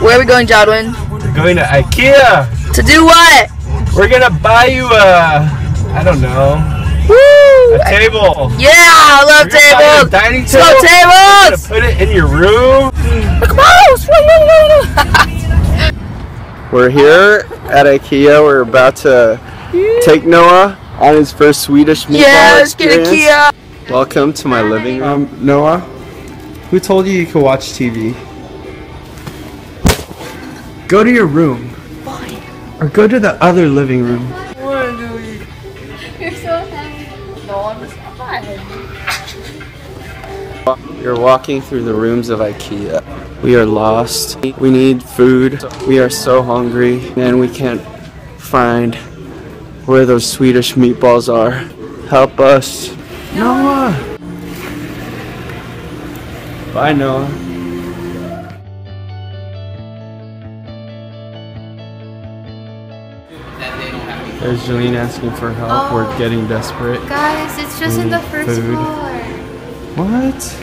Where are we going, Jodwin? We're going to IKEA. To do what? We're gonna buy you a, I don't know, Woo! a table. Yeah, I love We're gonna buy you a tables. dining Let's table. go We're tables. gonna put it in your room. We're here at IKEA. We're about to take Noah on his first Swedish meatball Yeah, let's get a experience. Kia. Welcome to my living room. Um, Noah, who told you you could watch TV? Go to your room. Or go to the other living room. You're so happy. No one was You're walking through the rooms of IKEA. We are lost. We need food. We are so hungry and we can't find where those Swedish meatballs are. Help us. Noah! Bye, Noah. There's Jolene asking for help. We're oh, getting desperate. Guys, it's just in the first Food. floor. What?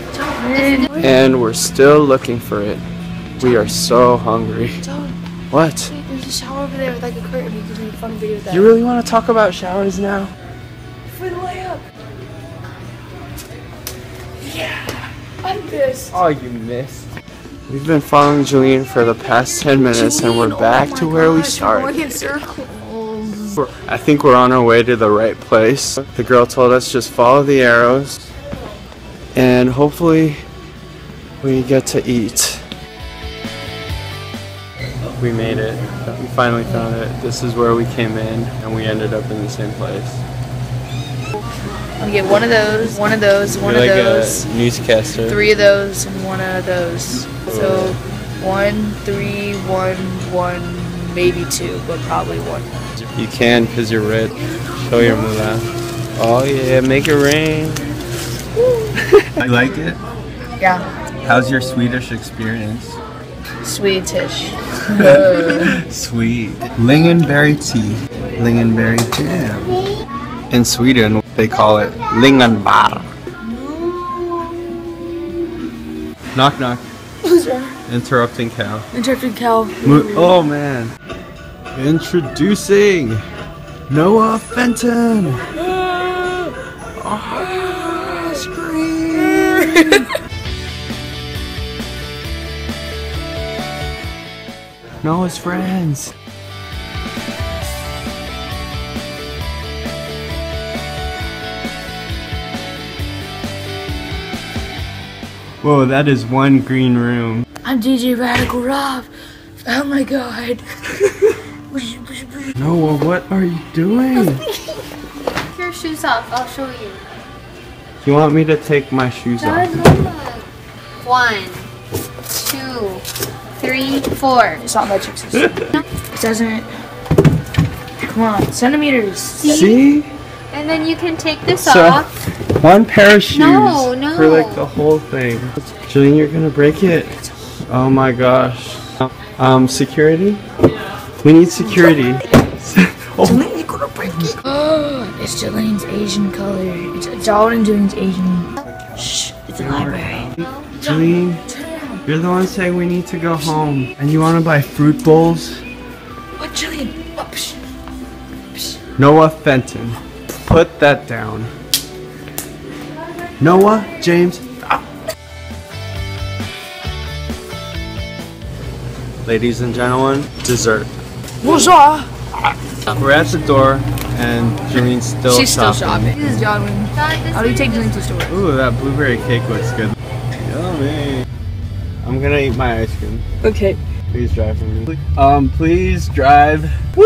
And we're still looking for it. We are so hungry. What? There's a shower over there with like a curtain. You can make a fun video with that. You really want to talk about showers now? For the way up. Yeah. I missed. Oh, you missed. We've been following Julian for the past 10 minutes and we're oh back to where we started. Going in circles. We're- I think we're on our way to the right place. The girl told us just follow the arrows and hopefully we get to eat. We made it. We finally found it. This is where we came in and we ended up in the same place. I'm get one of those, one of those, one You're of like those, newscaster. three of those, and one of those. So one, three, one, one, maybe two, but probably one. You can because you're rich. Show your moolah. Oh yeah, make it rain. I like it? Yeah, How's your Swedish experience? Swedish. Sweet. Lingonberry tea. Lingonberry jam. In Sweden, they call it lingonbar. Knock knock. Interrupting cow. Interrupting cow. Mo- oh man. Introducing Noah Fenton. Ah, scream. Noah's friends. Whoa, that is one green room. I'm DJ Radical Rob. Oh my god. Noah, what are you doing? Take your shoes off. I'll show you. You want me to take my shoes off? One, two, three, four. It's not metric system. it doesn't. Come on, centimeters. See? And then you can take this So- off. One pair of shoes No, no. for like the whole thing. Julian, you're gonna break it. Oh my gosh. Um, security? We need security. oh, you're gonna break it. Oh, It's Jelene's Asian color. It's Darwin and Julian's Asian. Shh, it's a library. Julian, you're the one saying we need to go home. And you wanna buy fruit bowls? What, Julian? Oh, psh. Noah Fenton. Put that down. Noah James. ah. Ladies and gentlemen, dessert. Bonjour. We're at the door, and Julian's still She's still shopping. shopping. This is Darwin. How do you take Julian to the store? Ooh, that blueberry cake looks good. Yummy. I'm gonna eat my ice cream. Okay. Please drive for me. Um, please drive. Woo!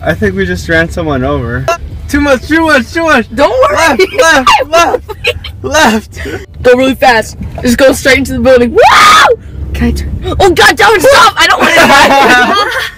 I think we just ran someone over. Too much, too much, too much. Don't worry. Left, left, left, left. Go really fast. Just go straight into the building. Wow! Can I turn? Oh god, don't stop! I don't want to.